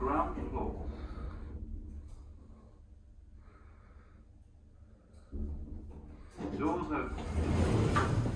Ground floor. Doors open.